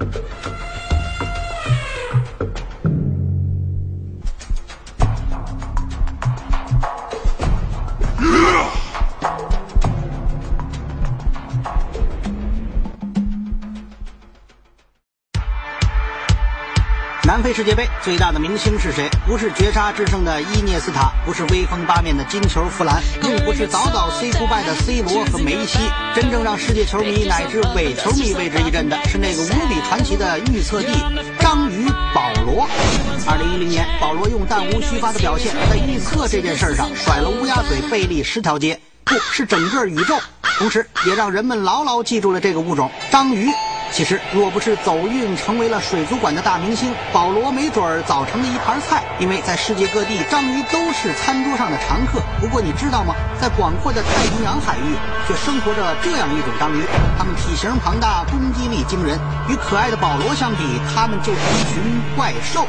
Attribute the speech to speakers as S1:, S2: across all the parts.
S1: あ!南非世界杯最大的明星是谁？不是绝杀制胜的伊涅斯塔，不是威风八面的金球弗兰，更不是早早 C 不败的 C 罗和梅西。真正让世界球迷乃至伪球迷为之一振的是那个无比传奇的预测帝章鱼保罗。二零一零年，保罗用弹无虚发的表现，在预测这件事上甩了乌鸦嘴贝利十条街，不是整个宇宙。同时，也让人们牢牢记住了这个物种——章鱼。其实，若不是走运成为了水族馆的大明星，保罗没准儿早成了一盘菜。因为在世界各地，章鱼都是餐桌上的常客。不过，你知道吗？在广阔的太平洋海域，却生活着这样一种章鱼，它们体型庞大，攻击力惊人。与可爱的保罗相比，它们就是一群怪兽。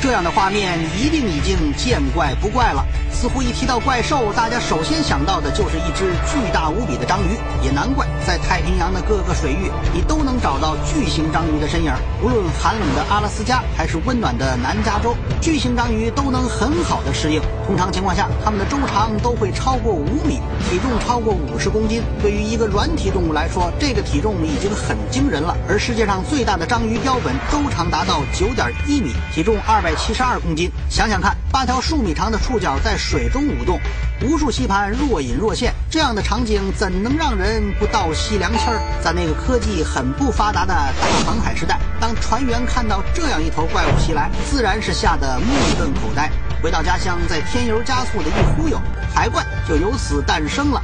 S1: 这样的画面一定已经见怪不怪了。似乎一提到怪兽，大家首先想到的就是一只巨大无比的章鱼。也难怪，在太平洋的各个水域，你都能找到巨型章鱼的身影。无论寒冷的阿拉斯加，还是温暖的南加州，巨型章鱼都能很好的适应。通常情况下，它们的周长都会超过五米，体重超过五十公斤。对于一个软体动物来说，这个体重已经很惊人了。而世界上最大的章鱼标本，周长达到九点一米，体重二百七十二公斤。想想看，八条数米长的触角在水中舞动，无数吸盘若隐若现，这样的场景怎能让人不倒吸凉气儿？在那个科技很不发达的大航海时代，当船员看到这样一头怪物袭来，自然是吓得目瞪口呆。回到家乡，再添油加醋的一忽悠，海怪就由此诞生了。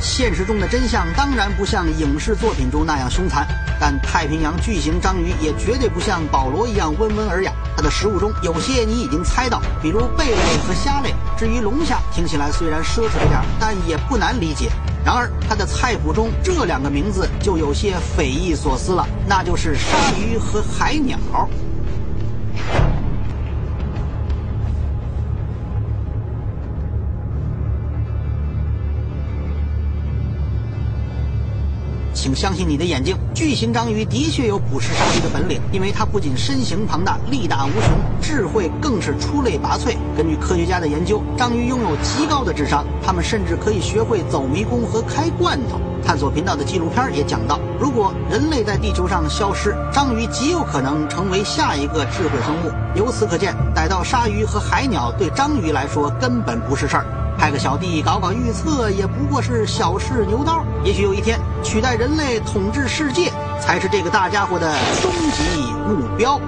S1: 现实中的真相当然不像影视作品中那样凶残，但太平洋巨型章鱼也绝对不像保罗一样温文尔雅。它的食物中有些你已经猜到，比如贝类和虾类。至于龙虾，听起来虽然奢侈了点，但也不难理解。然而，它的菜谱中这两个名字就有些匪夷所思了，那就是鲨鱼和海鸟。请相信你的眼睛，巨型章鱼的确有捕食鲨鱼的本领，因为它不仅身形庞大、力大无穷，智慧更是出类拔萃。根据科学家的研究，章鱼拥有极高的智商，它们甚至可以学会走迷宫和开罐头。探索频道的纪录片也讲到，如果人类在地球上消失，章鱼极有可能成为下一个智慧生物。由此可见，逮到鲨鱼和海鸟对章鱼来说根本不是事儿。派个小弟搞搞预测，也不过是小试牛刀。也许有一天，取代人类统治世界，才是这个大家伙的终极目标。